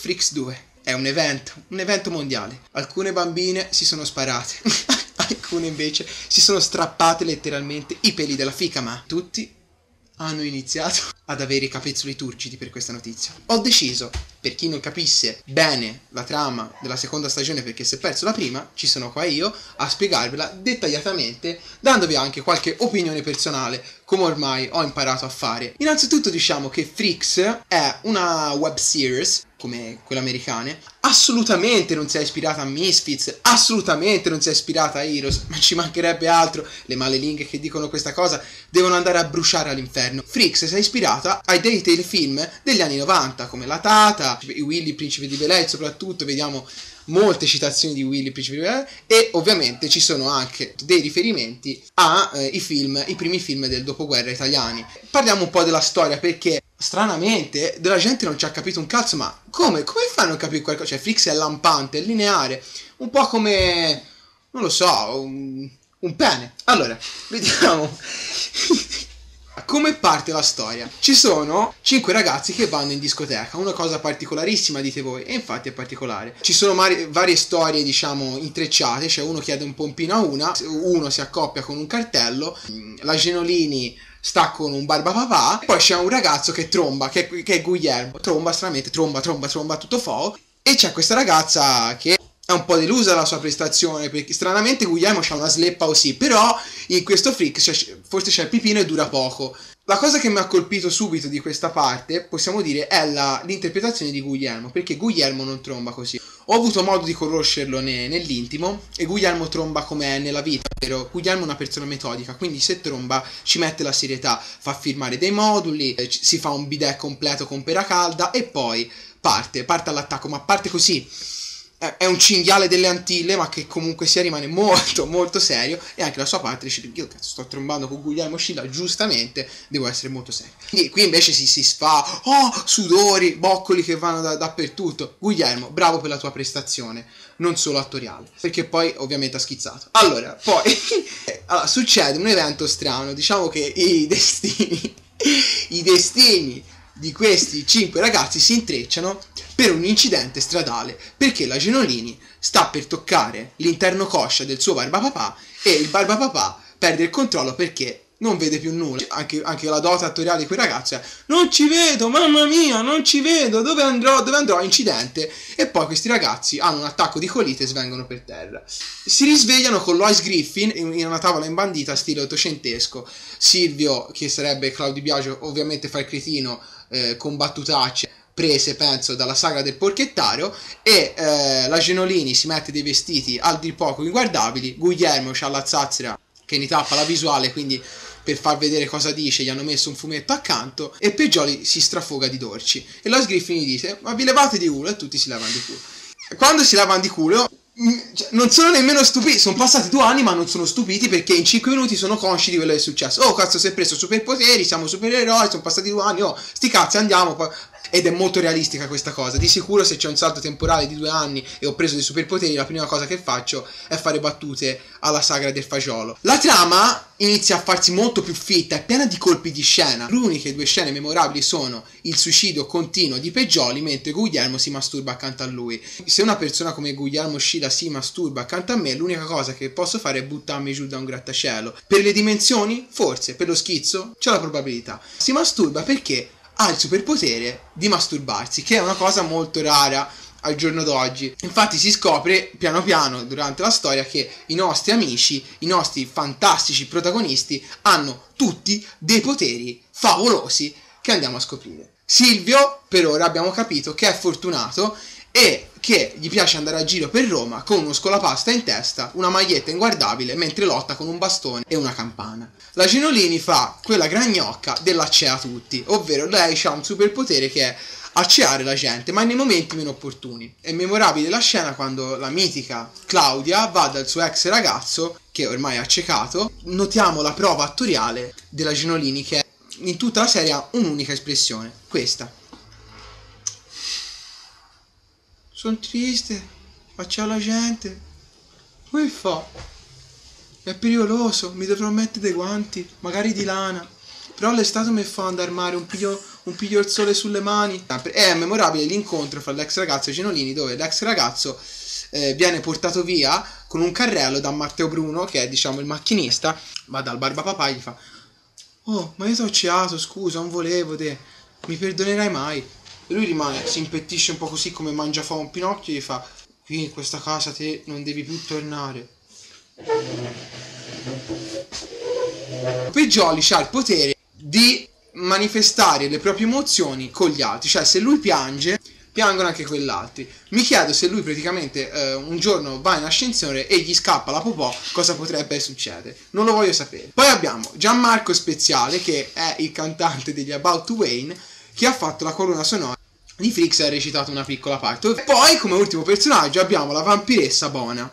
Freaks 2 è un evento, un evento mondiale. Alcune bambine si sono sparate, alcune invece si sono strappate letteralmente i peli della fica, ma tutti hanno iniziato ad avere i capezzoli turgidi per questa notizia. Ho deciso, per chi non capisse bene la trama della seconda stagione perché si è perso la prima, ci sono qua io a spiegarvela dettagliatamente, dandovi anche qualche opinione personale, come ormai ho imparato a fare. Innanzitutto diciamo che Freaks è una web series come quelle americane, assolutamente non si è ispirata a Misfits, assolutamente non si è ispirata a Heroes, ma ci mancherebbe altro, le male lingue che dicono questa cosa devono andare a bruciare all'inferno. Freaks si è ispirata ai dei telefilm degli anni 90, come La Tata, i Willy, Principe di Bel soprattutto, vediamo molte citazioni di Willy Principe di Bel e ovviamente ci sono anche dei riferimenti ai eh, film, i primi film del dopoguerra italiani. Parliamo un po' della storia perché stranamente della gente non ci ha capito un cazzo, ma come? Come fanno a non capire qualcosa? Cioè Flix è lampante, è lineare, un po' come non lo so, un, un pene. Allora, vediamo come parte la storia? Ci sono cinque ragazzi che vanno in discoteca, una cosa particolarissima dite voi, e infatti è particolare. Ci sono mari- varie storie, diciamo, intrecciate, cioè uno chiede un pompino a una, uno si accoppia con un cartello, la Genolini sta con un barbapapà, poi c'è un ragazzo che tromba, che, che è Guglielmo, tromba stranamente, tromba, tromba, tromba, tutto fo, e c'è questa ragazza che è un po' delusa la sua prestazione perché stranamente Guglielmo ha una sleppa così però in questo freak cioè, forse c'è il pipino e dura poco. La cosa che mi ha colpito subito di questa parte possiamo dire è la, l'interpretazione di Guglielmo perché Guglielmo non tromba così ho avuto modo di conoscerlo ne, nell'intimo e Guglielmo tromba come è nella vita però Guglielmo è una persona metodica quindi se tromba ci mette la serietà fa firmare dei moduli eh, si fa un bidet completo con pera calda e poi parte parte all'attacco ma parte così è un cinghiale delle Antille, ma che comunque sia rimane molto, molto serio. E anche la sua parte dice: Io cazzo, sto trombando con Guglielmo Scilla, giustamente devo essere molto serio. E qui invece si, si sfa, oh, sudori, boccoli che vanno da, dappertutto. Guglielmo, bravo per la tua prestazione, non solo attoriale, perché poi ovviamente ha schizzato. Allora, poi allora, succede un evento strano, diciamo che i destini, i destini di questi cinque ragazzi si intrecciano per un incidente stradale perché la Genolini sta per toccare l'interno coscia del suo barbapapà e il barbapapà perde il controllo perché non vede più nulla. Anche, anche, la dota attoriale di quel ragazzo è non ci vedo, mamma mia, non ci vedo, dove andrò, dove andrò, incidente. E poi questi ragazzi hanno un attacco di colite e svengono per terra. Si risvegliano con Lois Griffin in una tavola imbandita stile ottocentesco. Silvio, che sarebbe Claudio Biagio, ovviamente fa il cretino eh, con battutacce prese penso dalla saga del porchettario e eh, la Genolini si mette dei vestiti al di poco inguardabili Guglielmo c'ha la zazzera che ne tappa la visuale quindi per far vedere cosa dice gli hanno messo un fumetto accanto e Peggioli si strafoga di dolci e la Griffin gli dice ma vi levate di culo? E tutti si levano di culo. Quando si lavano di culo cioè, non sono nemmeno stupiti, sono passati due anni ma non sono stupiti perché in 5 minuti sono consci di quello che è successo. Oh cazzo si è preso superpoteri, siamo supereroi, sono passati due anni, oh sti cazzi andiamo, ed è molto realistica questa cosa. Di sicuro se c'è un salto temporale di due anni e ho preso dei superpoteri, la prima cosa che faccio è fare battute alla sagra del fagiolo. La trama inizia a farsi molto più fitta, è piena di colpi di scena. Le uniche due scene memorabili sono il suicidio continuo di Peggioli mentre Guglielmo si masturba accanto a lui. Se una persona come Guglielmo Scila si masturba accanto a me, l'unica cosa che posso fare è buttarmi giù da un grattacielo. Per le dimensioni? Forse, per lo schizzo? C'è la probabilità. Si masturba perché ha il superpotere di masturbarsi, che è una cosa molto rara al giorno d'oggi. Infatti si scopre piano piano durante la storia che i nostri amici, i nostri fantastici protagonisti hanno tutti dei poteri favolosi che andiamo a scoprire. Silvio, per ora abbiamo capito che è fortunato e che gli piace andare a giro per Roma con uno scolapasta in testa, una maglietta inguardabile mentre lotta con un bastone e una campana. La Ginolini fa quella gragnocca dell'accea tutti, ovvero lei ha un superpotere che è acceare la gente, ma nei momenti meno opportuni. È memorabile la scena quando la mitica Claudia va dal suo ex ragazzo, che ormai è accecato, notiamo la prova attoriale della Ginolini che in tutta la serie ha un'unica espressione, questa. Sono triste, faccio la gente. Come fa? È pericoloso, mi dovrò mettere dei guanti, magari di lana. Però l'estate mi fa andare al mare un, piglio, un piglio il sole sulle mani. È memorabile l'incontro fra l'ex ragazzo e Genolini dove l'ex ragazzo eh, viene portato via con un carrello da Matteo Bruno, che è diciamo il macchinista, va dal barbapapà e gli fa Oh, ma io ti ho ceato, scusa, non volevo te, mi perdonerai mai? Lui rimane, si impettisce un po' così come mangia fa un pinocchio e gli fa Qui in questa casa te non devi più tornare. Peggioli ha il potere di manifestare le proprie emozioni con gli altri, cioè se lui piange, piangono anche quell'altri. Mi chiedo se lui praticamente eh, un giorno va in ascensione e gli scappa la popò, cosa potrebbe succedere. Non lo voglio sapere. Poi abbiamo Gianmarco Speziale, che è il cantante degli About to Wayne, che ha fatto la colonna sonora di Frix ha recitato una piccola parte. E poi, come ultimo personaggio, abbiamo la vampiressa Bona,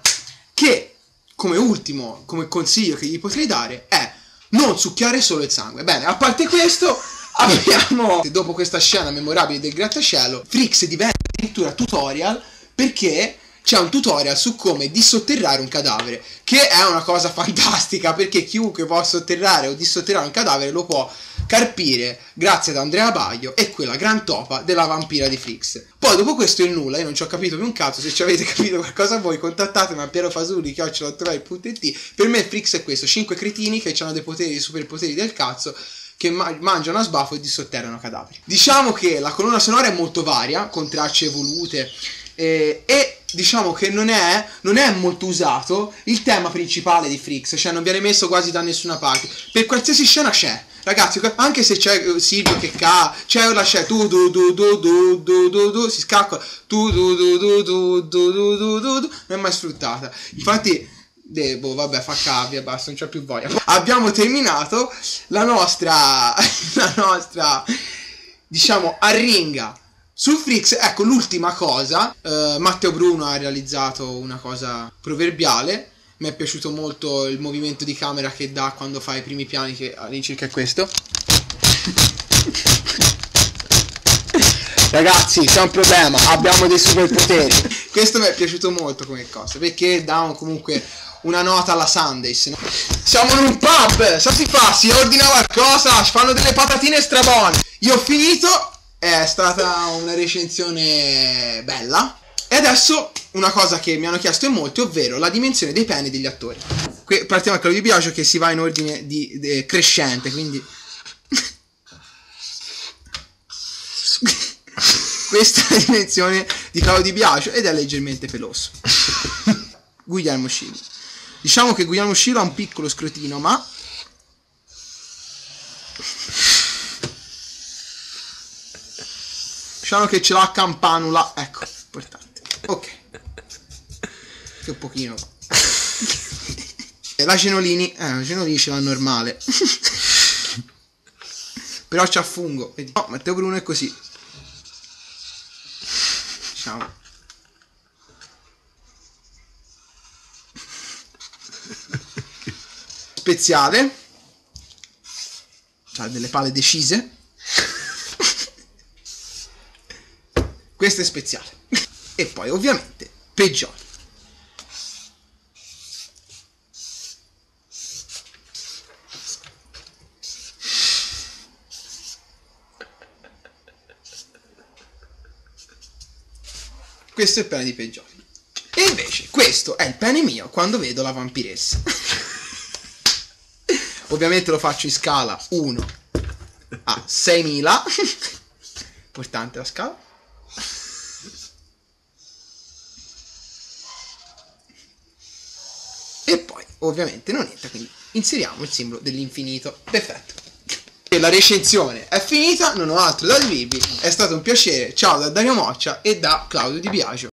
che come ultimo, come consiglio che gli potrei dare è non succhiare solo il sangue. Bene, a parte questo, abbiamo, dopo questa scena memorabile del grattacielo, Frix diventa addirittura tutorial perché c'è un tutorial su come dissotterrare un cadavere, che è una cosa fantastica perché chiunque può sotterrare o dissotterrare un cadavere lo può carpire grazie ad Andrea Baglio e quella gran topa della vampira di Frix. Poi dopo questo il nulla, io non ci ho capito più un cazzo, se ci avete capito qualcosa voi contattatemi a Piero Fasuli, chiocciolottovai.it per me Frix è questo, 5 cretini che hanno dei poteri, dei superpoteri del cazzo che ma- mangiano a sbafo e dissotterrano cadaveri. Diciamo che la colonna sonora è molto varia, con tracce evolute eh, e diciamo che non è, non è, molto usato il tema principale di Frix, cioè non viene messo quasi da nessuna parte. Per qualsiasi scena c'è. Ragazzi, anche se c'è Silvio che ca, c'è la c'è tu du du du du du du du si scacca tu du du du du du du du du non è mai sfruttata. Infatti Debo, vabbè, fa cavia, basta, non c'è più voglia. Abbiamo terminato la nostra la nostra diciamo arringa su Frix, ecco l'ultima cosa, eh, Matteo Bruno ha realizzato una cosa proverbiale, mi è piaciuto molto il movimento di camera che dà quando fa i primi piani, che all'incirca è questo. Ragazzi, c'è un problema, abbiamo dei superpoteri. Questo mi è piaciuto molto come cosa, perché dà un, comunque una nota alla Sundays. No? Siamo in un pub, sa si fa, si ordina qualcosa, fanno delle patatine strabone. Io ho finito, è stata una recensione bella. E adesso una cosa che mi hanno chiesto in molti, ovvero la dimensione dei peni degli attori. Qui partiamo da Claudio Biagio che si va in ordine di, di crescente, quindi... Questa è la dimensione di Claudio Biagio ed è leggermente peloso. Guglielmo Scillo. Diciamo che Guglielmo Scillo ha un piccolo scrotino, ma Diciamo che ce l'ha campanula. Ecco, importante. Ok. Che un pochino. la Genolini. Eh, la Genolini ce l'ha normale. Però c'ha fungo. Vedi. No, Matteo Bruno è così. Diciamo. Speziale. C'ha delle pale decise. Questo è speziale. e poi ovviamente peggiore. Questo è il pene di peggiori. E invece questo è il pene mio quando vedo la vampiressa. Ovviamente lo faccio in scala 1 a 6000. Importante la scala. E poi, ovviamente, non entra, quindi inseriamo il simbolo dell'infinito. Perfetto. E la recensione è finita, non ho altro da dirvi. È stato un piacere. Ciao da Dario Moccia e da Claudio Di Biagio.